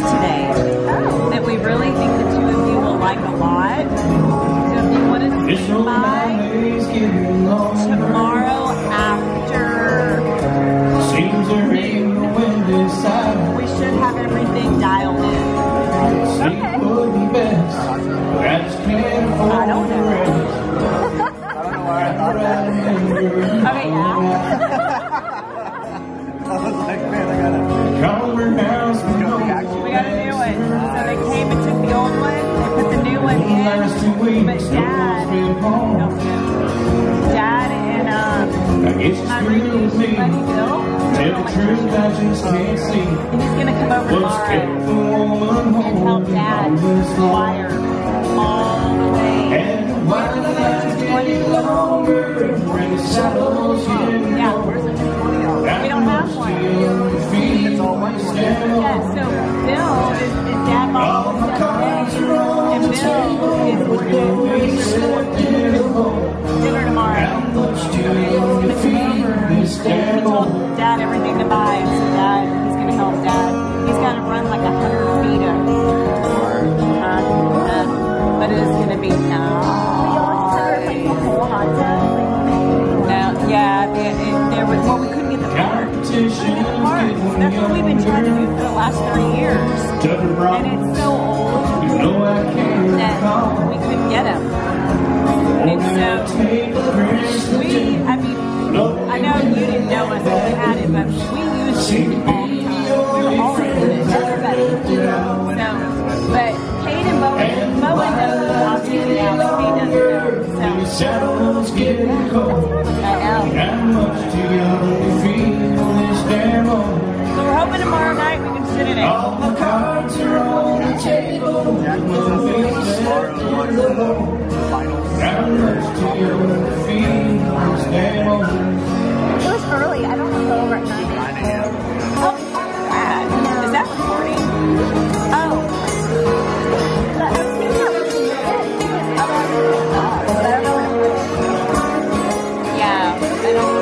today that we really think the two of you will like a lot. So if you want to see by tomorrow after noon, we should have everything dialed in. Okay. I don't know. I don't know why I thought of that. okay, yeah. Dad, been no, home. no. Dad and um, I guess it's my good roommate, with. Buddy Bill, Tell the truth, I just can't see. and he's gonna come over tomorrow kept the woman and help Dad wire all told? Dad everything to buy, and so Dad, he's gonna help Dad. He's got to run like a hundred feet of, uh, uh, but it's gonna be nice. Now, yeah, it, it, there was well, we couldn't get the get the parts. That's what we've been trying to do for the last three years, and it's so old You know I can't that we know us when we had it, but we used it all the time. We were all in it, everybody. So, but Kate and Bowen, Bowen knows obviously now, but Kate doesn't know. So, shadows getting cold. How much do you feed this damn hole? So we're hoping tomorrow night we can sit in it. All the cards are on the table. Jack was up tomorrow to watch the finals. Thank you.